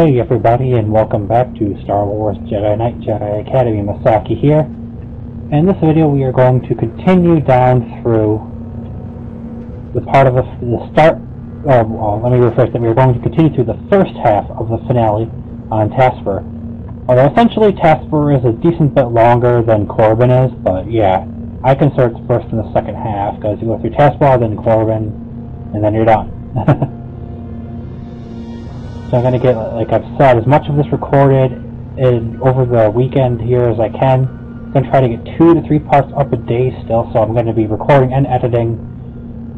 Hey everybody and welcome back to Star Wars Jedi Knight Jedi Academy. Masaki here. In this video we are going to continue down through the part of the, the start, oh, well, let me rephrase that, we are going to continue through the first half of the finale on Taspir. Although essentially Taspir is a decent bit longer than Korriban is, but yeah, I consider it the first and the second half, because you go through Taspir, then Korriban, and then you're done. So I'm going to get, like I've said, as much of this recorded in, over the weekend here as I can. I'm going to try to get two to three parts up a day still, so I'm going to be recording and editing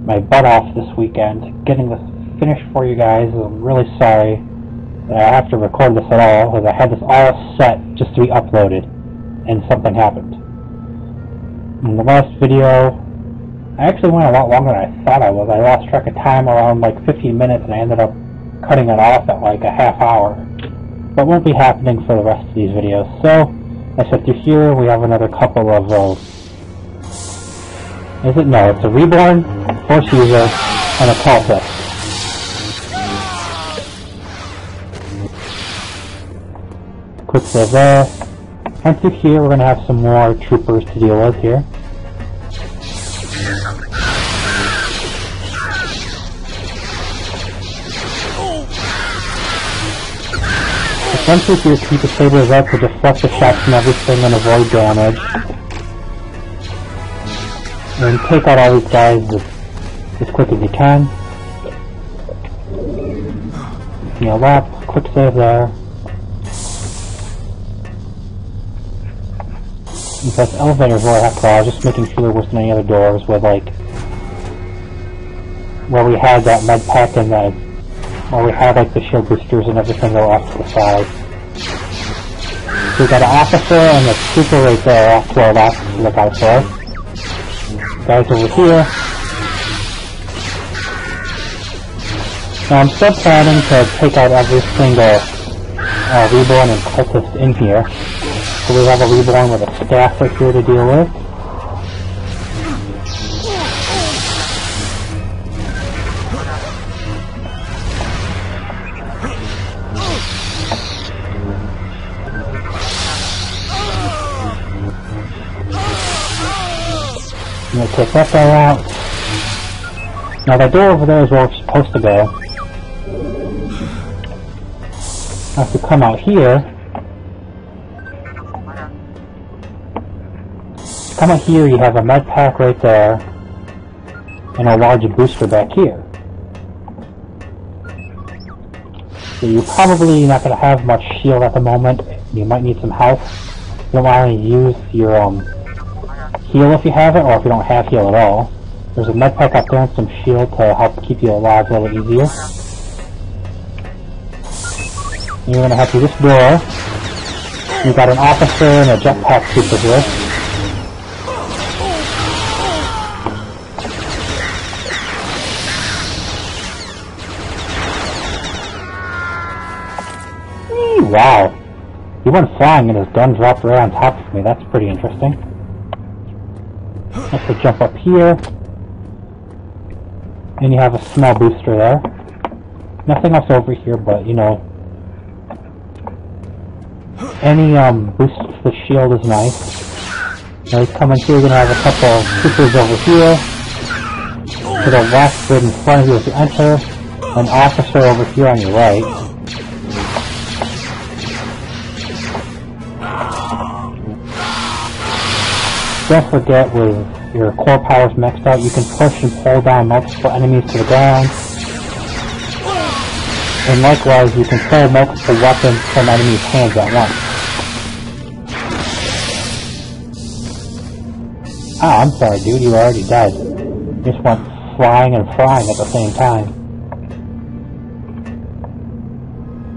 my butt off this weekend, getting this finished for you guys. I'm really sorry that I have to record this at all, because I had this all set just to be uploaded, and something happened. In the last video, I actually went a lot longer than I thought I was. I lost track of time around like 15 minutes, and I ended up cutting it off at like a half hour. But won't be happening for the rest of these videos. So, I said through here we have another couple of those. Is it? No, it's a Reborn, Force User, and a Cultist. Quick save there. And through here we're going to have some more troopers to deal with here. Essentially, you keep the sabers up to deflect the shots from everything and avoid damage. And take out all these guys as, as quick as you can. Heal up, quick save there. Because elevators where I have to just making sure there wasn't any other doors with like where we had that med pack and the where we have like the shield boosters and everything go off to the side. So we got an officer and a trooper right there off to our left to look out for. Guys over here. Now I'm still planning to take out every single uh, Reborn and Cultist in here. So we have a Reborn with a staff right here to deal with. Take that guy out. Now the door over there is where we're supposed to go. I have to come out here. Come out here, you have a med pack right there, and a large booster back here. So you're probably not going to have much shield at the moment. You might need some health. You don't want to use your um, heal if you have it, or if you don't have heal at all. There's a med pack up there and some shield to help keep you alive a little easier. You're gonna have to this door. You've got an officer and a jetpack trooper here. wow. He went flying and his gun dropped right on top of me. That's pretty interesting. Let's jump up here. And you have a small booster there. Nothing else over here, but you know, any um, boost to the shield is nice. Now he's coming through, you're gonna have a couple of troopers over here. To the left, right in front of you as you enter. An officer over here on your right. Don't forget with your core powers maxed out, you can push and pull down multiple enemies to the ground. And likewise, you can pull multiple weapons from enemies' hands at once. Ah, I'm sorry dude, you already died. Just went flying and frying at the same time.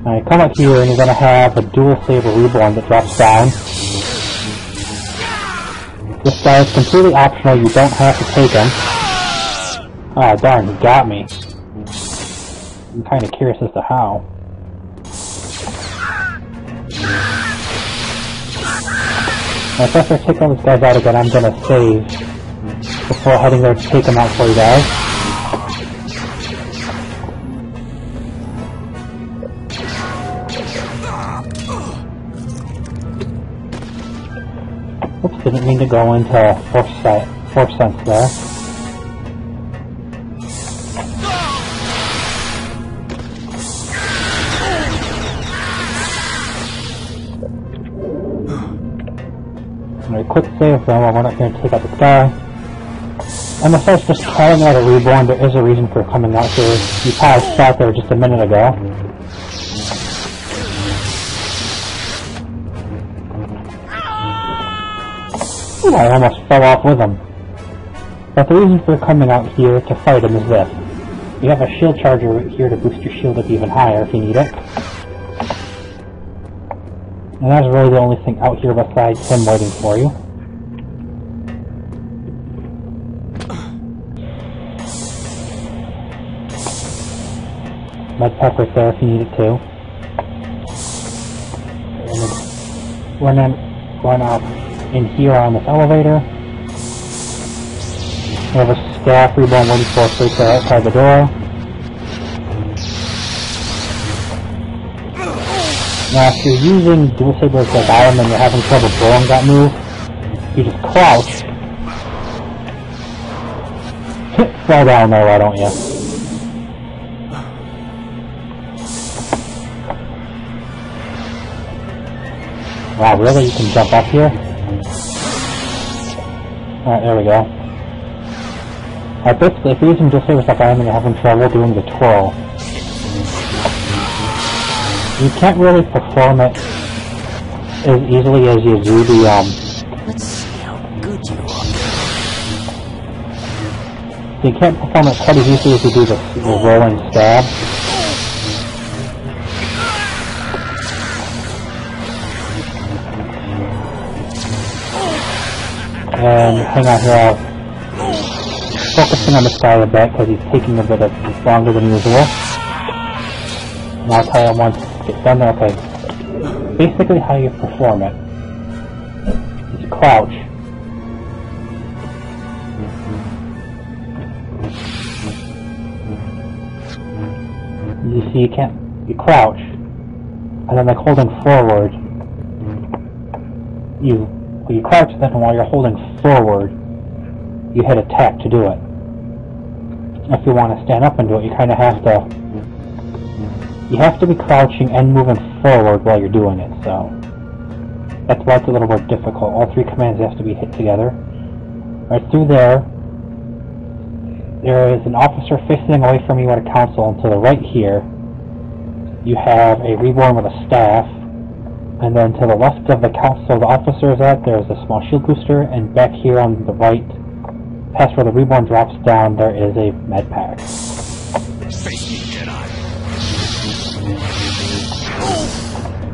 Alright, come up here and you're gonna have a dual saber reborn that drops down. This guy is completely optional, you don't have to take him. Ah, oh, darn, he got me. I'm kinda curious as to how. Now, if I take all these guys out again, I'm gonna save before heading there to take them out for you guys. Didn't mean to go into force sense there. Alright, quick save though, we're not going to take out the guy. And besides just calling out a reborn, there is a reason for coming out here. You passed out there just a minute ago. I almost fell off with him. But the reason for coming out here to fight him is this. You have a shield charger right here to boost your shield up even higher if you need it. And that's really the only thing out here besides him waiting for you. Med pack right there if you need it too. And then run up in here on this elevator. We have a staff reborn waiting for us outside the door. Now, if you're using dual sabers like I am and you're having trouble blowing that move, you just crouch. Fall down there, why don't you? Wow, really? You can jump up here? Alright, there we go. Alright, basically, if you're using dual sabers like I am and you're having trouble doing the twirl, you can't really perform it as easily as you do the, um... Let's see how good you are. You can't perform it quite as easily as you do the, the rolling stab. And hang on here, I'll focusing on the guy a bit because he's taking a bit of longer than usual. And I'll tell you once it's done okay. Basically how you perform it is crouch. You see you can't, you crouch, and then like holding forward, you, you crouch then while you're holding forward, you hit attack to do it. If you want to stand up and do it, you kind of have to you have to be crouching and moving forward while you're doing it, so that's why it's a little more difficult. All three commands have to be hit together. Right through there, there is an officer facing away from you at a council, and to the right here, you have a reborn with a staff, and then to the left of the castle the officer is at, there's a small shield booster, and back here on the right, past where the reborn drops down, there is a med pack. Face me, Jedi.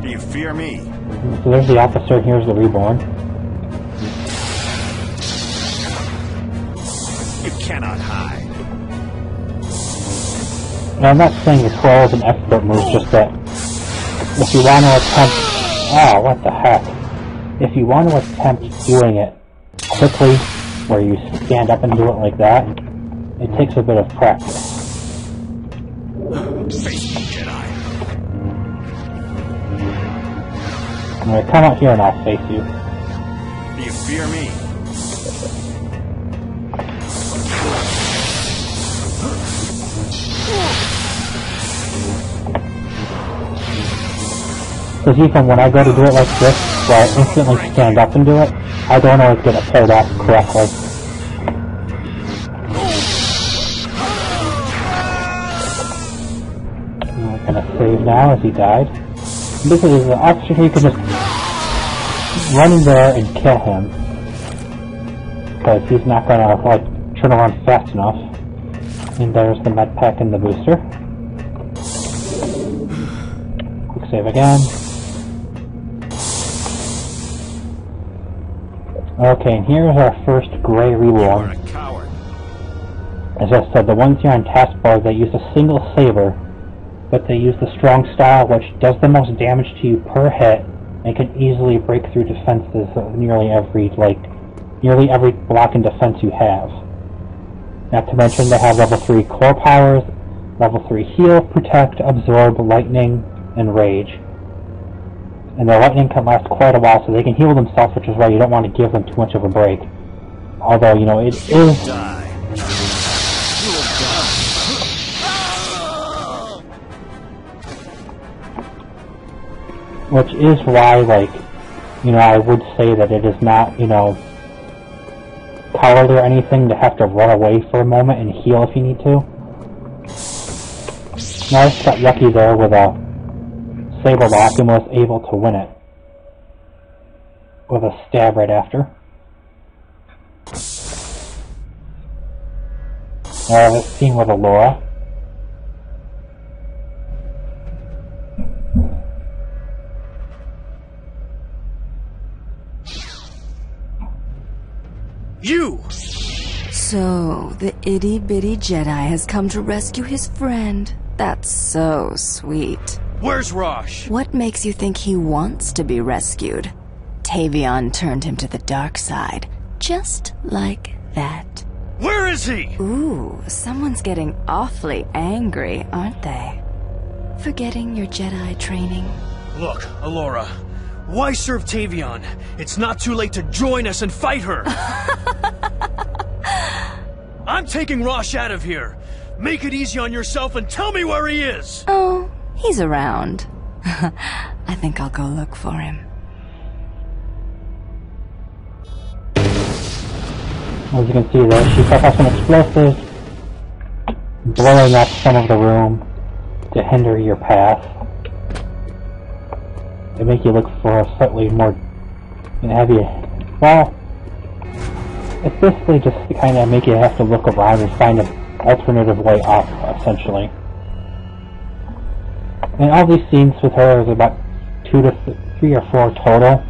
Do you fear me? So there's the officer, and here's the reborn. You cannot hide. Now, I'm not saying the 12 is an expert move, just that if you want to attempt... Oh, what the heck. If you want to attempt doing it quickly, where you stand up and do it like that, it takes a bit of practice. Face Jedi. Alright, come out here and I'll face you. Do you fear me? Because even when I go to do it like this, where I instantly stand up and do it, I don't always get it pulled off correctly. I'm gonna save now as he died. Basically, the officer here can just run in there and kill him. Because he's not gonna, like, turn around fast enough. And there's the med pack and the booster. Quick save again. Okay, and here's our first gray You are reborn. a coward. As I said, the ones here on Taspir, they use a single saber, but they use the strong style, which does the most damage to you per hit, and can easily break through defenses of nearly every, like, nearly every block and defense you have. Not to mention they have level 3 core powers, level 3 heal, protect, absorb, lightning, and rage. And their lightning can last quite a while, so they can heal themselves, which is why you don't want to give them too much of a break. Although, you know, it is which is why, like, you know, I would say that it is not, you know, cowardly or anything to have to run away for a moment and heal if you need to. Now, I got lucky there with a saber lock and was able to win it with a stab right after. Now, this scene with Alora. You! So, the itty bitty Jedi has come to rescue his friend. That's so sweet. Where's Rosh? What makes you think he wants to be rescued? Tavion turned him to the dark side, just like that. Where is he? Ooh, someone's getting awfully angry, aren't they? Forgetting your Jedi training? Look, Alora. Why serve Tavion? It's not too late to join us and fight her. I'm taking Rosh out of here. Make it easy on yourself and tell me where he is. Oh, he's around. I think I'll go look for him. As you can see there, she set off some explosives, blowing up some of the room to hinder your path. They make you look for a slightly more heavy. Well, it's basically just to kind of make you have to look around and find an alternative way up, essentially. And all these scenes with her is about two to th- three or four total,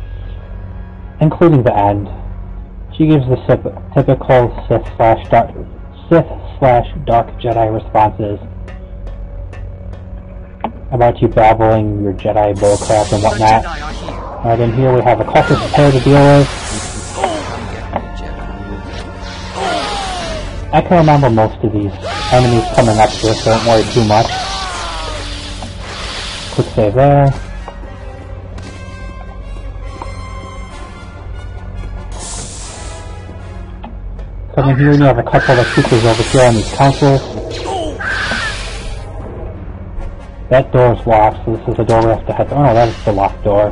including the end. She gives the typical Sith slash dark Sith slash Dark Jedi responses about you babbling your Jedi bullcrap and whatnot. Alright, then here we have a cultist pair to deal with. I can remember most of these enemies coming up here, so don't worry too much. Quick save there. Coming here, you have a couple of creatures over here on these councils. That door is locked, so this is the door we have to head to. Oh no, that is the locked door.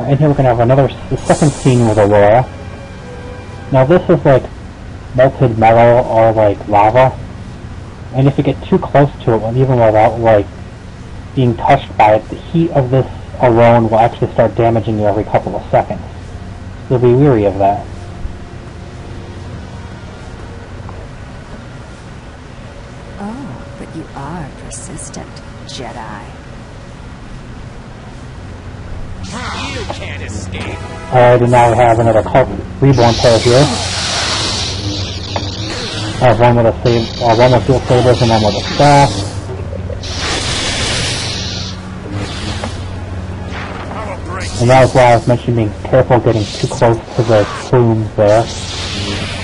And here we're gonna have another, the second scene with Alora. Now this is like melted metal or like lava. And if you get too close to it, well, even without like being touched by it, the heat of this alone will actually start damaging you every couple of seconds. So be weary of that. Oh, but you are persistent, Jedi. You can't escape. Alright, and now we have another cult reborn pair here. I have one with a save, uh, one with dual sabers and one with a staff. I And that was why I was mentioning being careful getting too close to the plumes there.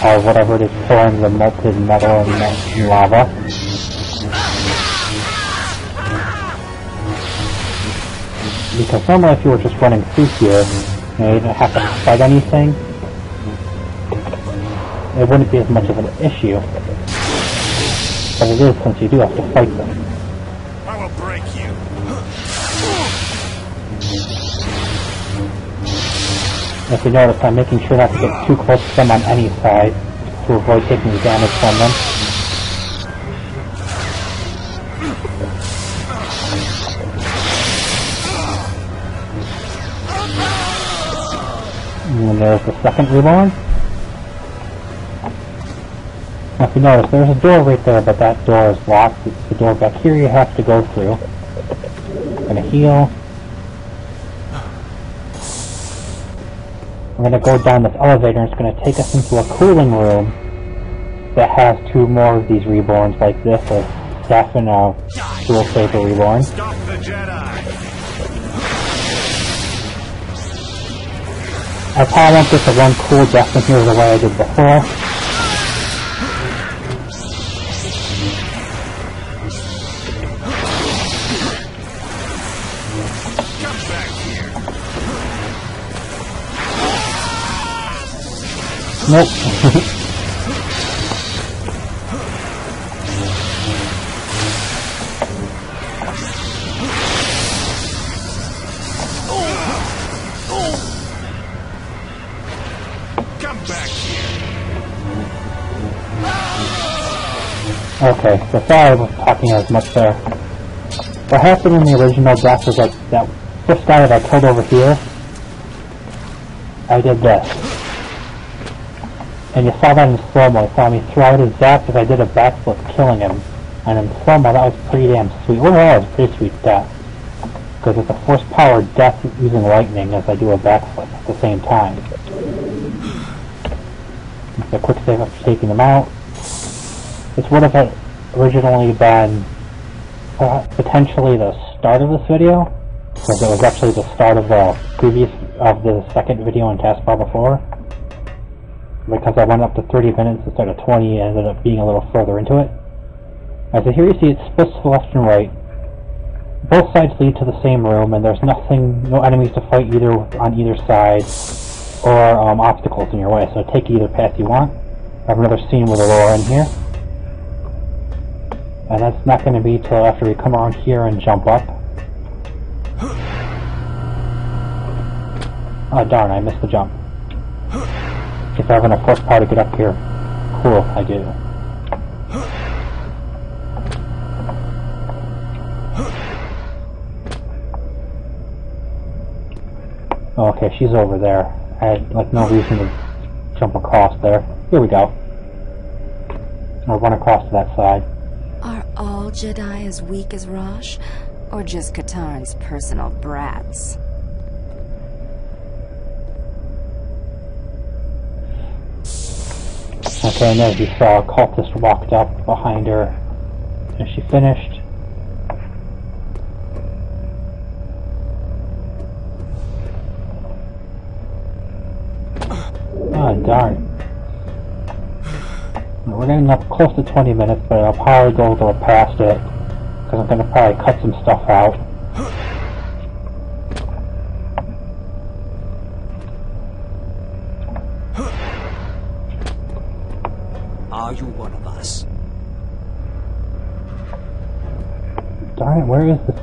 Or whatever it is pouring the melted metal and lava. Because normally if you were just running through here, you know, you didn't have to fight anything, it wouldn't be as much of an issue. But it is since you do have to fight them. I will break you. If you notice, I'm making sure not to get too close to them on any side to avoid taking damage from them. And there's the second reborn. Now if you notice, there's a door right there, but that door is locked. It's the door back here you have to go through. Gonna heal. We're gonna go down this elevator and it's gonna take us into a cooling room that has two more of these reborns like this, a staff and a dual saber reborn. Stop the Jedi. I probably won't get the one cool death in here the way I did before. Nope. okay, so sorry I was talking as much there. What happened in the original death was like that first guy that I killed over here, I did this. And you saw that in slow-mo. You saw me throw out his zap because I did a backflip killing him. And in slow-mo, that was pretty damn sweet. Overall, it was pretty sweet death. Because it's a force power death using lightning as I do a backflip at the same time. A quick save after taking them out. This would have originally been uh, potentially the start of this video, because it was actually the start of the previous of the second video in Taspir before. Because I went up to 30 minutes instead of 20, and ended up being a little further into it. As so here you see it splits to the left and right. Both sides lead to the same room, and there's nothing, no enemies to fight either on either side, or um, obstacles in your way. So take either path you want. I have another scene with Alora in here. And that's not going to be till after we come around here and jump up. Oh darn, I missed the jump. If I have enough horsepower to get up here. Cool, I do. Okay, she's over there. I had like no reason to jump across there. Here we go. Or run across to that side. Are all Jedi as weak as Rosh? Or just Katarn's personal brats? And as you saw, a cultist walked up behind her. Is she finished? Ah, darn. We're getting up close to 20 minutes, but I'll probably go a little past it. Because I'm going to probably cut some stuff out. It, where is this?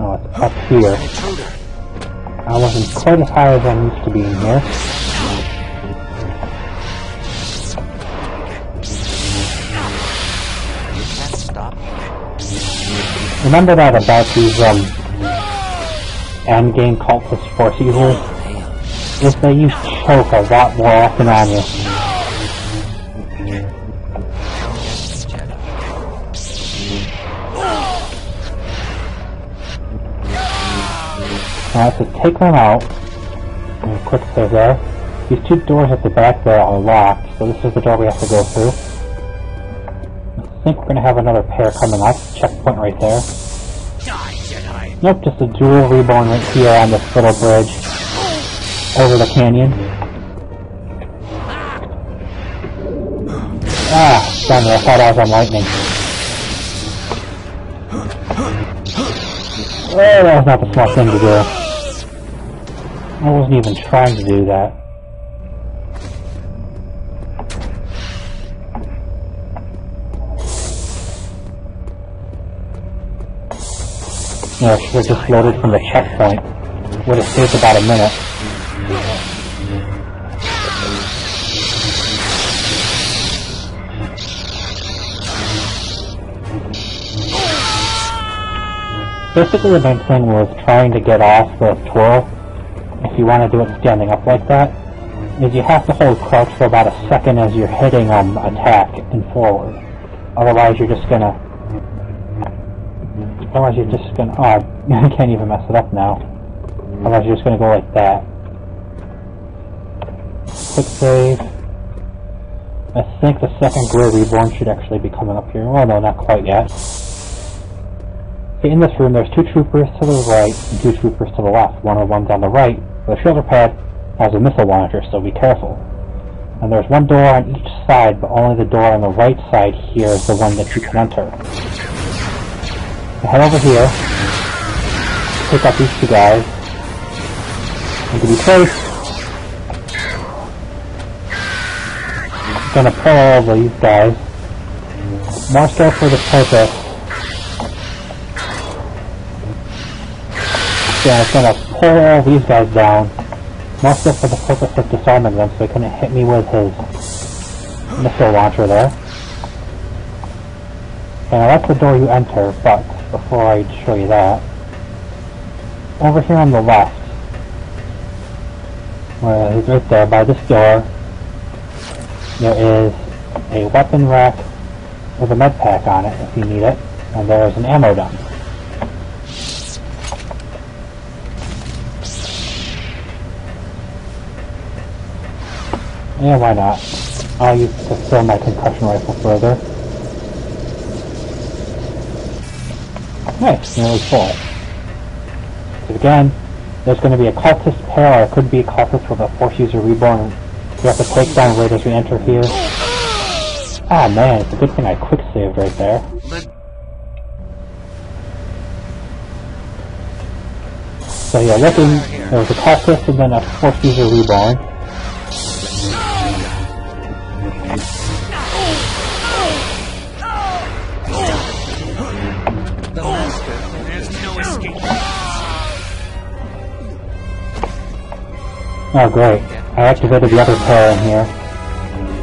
Oh, it's up here. I wasn't quite as high as I'm used to being here. Remember that about these, um, endgame cultist force? Hail. Is they use choke a lot more often on you. Now to take them out, and quick save there, these two doors at the back there are locked, so this is the door we have to go through. I think we're going to have another pair coming up. Checkpoint right there. Nope, just a dual reborn right here on this little bridge over the canyon. Ah, damn it, I thought I was on lightning. Oh, that was not the smart thing to do. I wasn't even trying to do that. Yeah, should have just loaded from the checkpoint. Would have saved about a minute. Basically the main thing was trying to get off the twirl. If you want to do it standing up like that, is you have to hold crouch for about a second as you're hitting um attack and forward. Otherwise you're just gonna Otherwise you're just gonna oh I can't even mess it up now. Otherwise you're just gonna go like that. Quick save. I think the second Gray Reborn should actually be coming up here. Well no, not quite yet. In this room there's two troopers to the right and two troopers to the left. One of the ones on the right, the shoulder pad, has a missile launcher, so be careful. And there's one door on each side, but only the door on the right side here is the one that you can enter. So head over here, pick up these two guys, and to be safe, gonna pull all these guys. More so for the purpose. Yeah, it's gonna pull all these guys down. So for the purpose of disarming them so he couldn't hit me with his missile launcher there. And that's the door you enter, but before I show you that, over here on the left, where he's right there by this door, there is a weapon rack with a med pack on it if you need it, and there is an ammo dump. Yeah, why not? I'll use to fill my concussion rifle further. Nice, nearly full. So again, there's going to be a cultist pair, or it could be a cultist with a Force User Reborn. We have to take down right as we enter here. Ah man, it's a good thing I quick saved right there. So yeah, looking, there was a cultist and then a Force User Reborn. Oh great, I activated the other pair in here.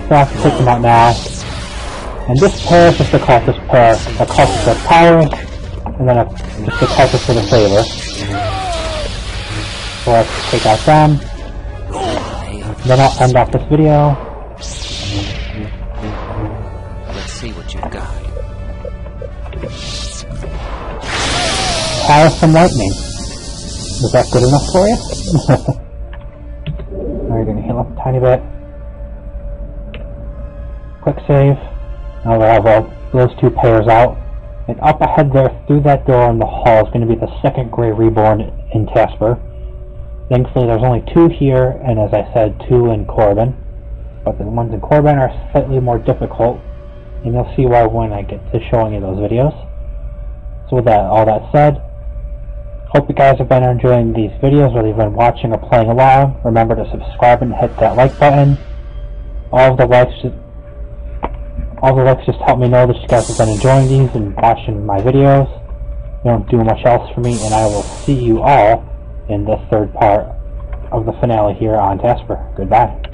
So I have to take them out now. And this pair is just a cultist pair. A cultist of powers, and then a, just a cultist for the favor. So let's take out them. Then I'll end off this video. Let's see what you've got. Power some lightning. Was that good enough for you? now you're gonna heal up a tiny bit. Quick save. Now we have all those two pairs out. And up ahead there, through that door in the hall, is going to be the second Grey Reborn in Taspir. Thankfully, there's only two here, and as I said, two in Korriban. But the ones in Korriban are slightly more difficult, and you'll see why when I get to showing you those videos. So with that, all that said, hope you guys have been enjoying these videos, whether you've been watching or playing along. Remember to subscribe and hit that like button. All the likes, all the likes just help me know that you guys have been enjoying these and watching my videos. You don't do much else for me, and I will see you all in the third part of the finale here on Taspir. Goodbye.